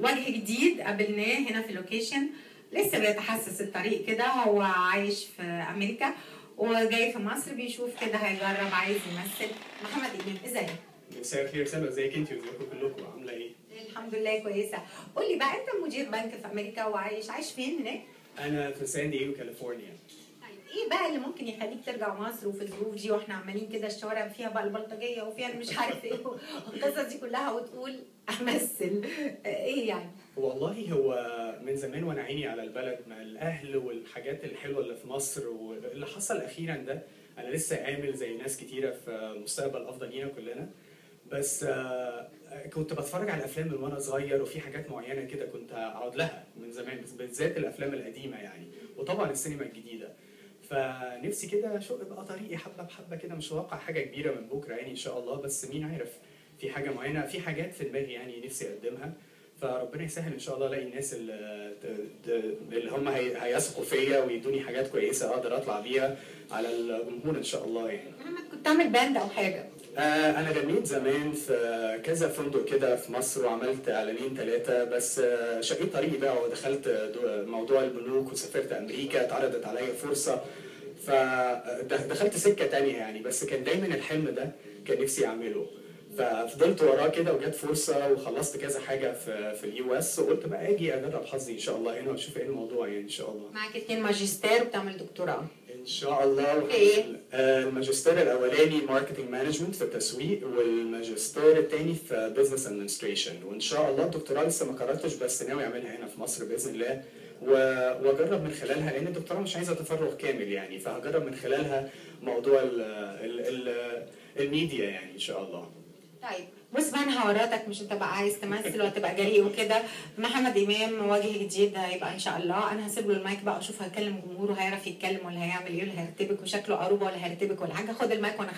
وجه جديد قابلناه هنا في location لسه بيتحسس الطريق كده هو عايش في أمريكا وجاي في مصر بيشوف كده هيجرب عايز يمثل. محمد امام ازيك مساء الخير سلمى ازيك انت وازيكم كلكم؟ عاملة إيه؟ الحمد لله كويسة. قول لي بقى انت مدير بنك في أمريكا وعايش عايش فين هناك؟ أنا في سان دييغو كاليفورنيا. إيه بقى اللي ممكن يخليك ترجع مصر وفي الظروف دي وإحنا عمالين كده الشوارع فيها بقى البلطجية وفيها مش عارف إيه والقصص دي كلها وتقول أمثل. إيه يعني؟ والله هو من زمان وأنا عيني على البلد مع الأهل والحاجات الحلوة اللي في مصر واللي حصل أخيرا ده. أنا لسه امل زي ناس كتيرة في مستقبل أفضل لينا كلنا. بس آه، كنت بتفرج على الأفلام من وأنا صغير وفي حاجات معينة كده كنت أقعد لها من زمان بالذات الأفلام القديمة يعني. وطبعا السينما الجديدة. فنفسي كده أشق بقى طريقي حبة بحبة كده مش واقع حاجة كبيرة من بكرة يعني إن شاء الله بس مين عارف في حاجة معينة في حاجات في دماغي يعني نفسي أقدمها. فربنا يسهل إن شاء الله ألاقي الناس اللي, هم هي- هيثقوا فيا ويدوني حاجات كويسة أقدر أطلع بيها على الجمهور إن شاء الله يعني. محمد كنت تعمل باند أو حاجة؟ آه، أنا غنيت زمان في كذا فندق كده في مصر وعملت إعلانين ثلاثة بس آه، شقيت طريقي بقى ودخلت موضوع البنوك وسافرت أمريكا اتعرضت عليا فرصة. فدخلت سكة تانية يعني بس كان دايما الحلم ده كان نفسي أعمله. ففضلت وراه كده وجت فرصة وخلصت كذا حاجة في في ال US وقلت بقى أجي أجرب حظي إن شاء الله هنا وأشوف إيه الموضوع يعني إن شاء الله. معاك اتنين ماجستير وبتعمل دكتوراه. إن شاء الله. إيه؟ آه، الماجستير الأولاني marketing management في التسويق والماجستير الثاني في business administration وإن شاء الله الدكتوراه لسه ما قررتش بس ناوي أعملها هنا في مصر بإذن الله. وأجرب من خلالها لأن الدكتوراه مش عايزة تفرغ كامل يعني. فهجرب من خلالها موضوع ال ال ال الميديا يعني إن شاء الله. طيب أنا هورطك مش أنت بقى عايز تمثل وهتبقى جريء وكده. محمد إمام وجه جديد هيبقى إن شاء الله. أنا هسيب له المايك بقى أشوف هيكلم جمهوره هيعرف يتكلم ولا هيعمل إيه ولا هيرتبك وشكله قروبة ولا هيرتبك ولا حاجة. خد المايك وأنا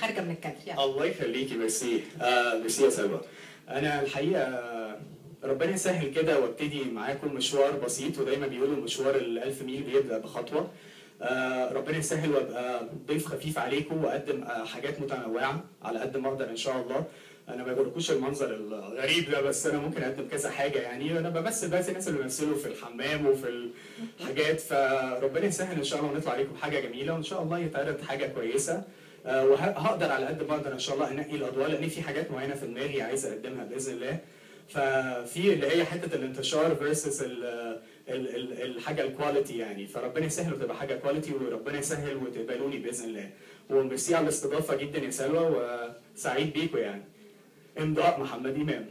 خارجة من الكادر. يلا. الله يخليكي ميرسي آه ميرسي يا سلوى؟ أنا الحقيقة ربنا يسهل كده وابتدي معاكم مشوار بسيط ودايما بيقولوا مشوار الألف ميل بيبدأ بخطوة. آه ربنا يسهل وابقى ضيف خفيف عليكم وأقدم آه حاجات متنوعة على قد ما أقدر إن شاء الله. أنا ما بقولكوش المنظر الغريب ده بس أنا ممكن أقدم كذا حاجة يعني. أنا بمثل بس الناس اللي بيمثلوا في الحمام وفي الحاجات. فربنا يسهل إن شاء الله ونطلع عليكم حاجة جميلة وإن شاء الله يتعرض حاجة كويسة. آه، وهقدر على قد ما أقدر إن شاء الله أنقي الأدوار لأن في حاجات معينة في دماغي عايز أقدمها بإذن الله. ففي اللي هي حتة الانتشار فيرسس الحاجة ال quality يعني. فربنا يسهل وتبقى حاجة quality وربنا يسهل وتقبلوني بإذن الله. وميرسي على الاستضافة جدا يا سلوى وسعيد بيكم يعني. امضاء محمد إمام.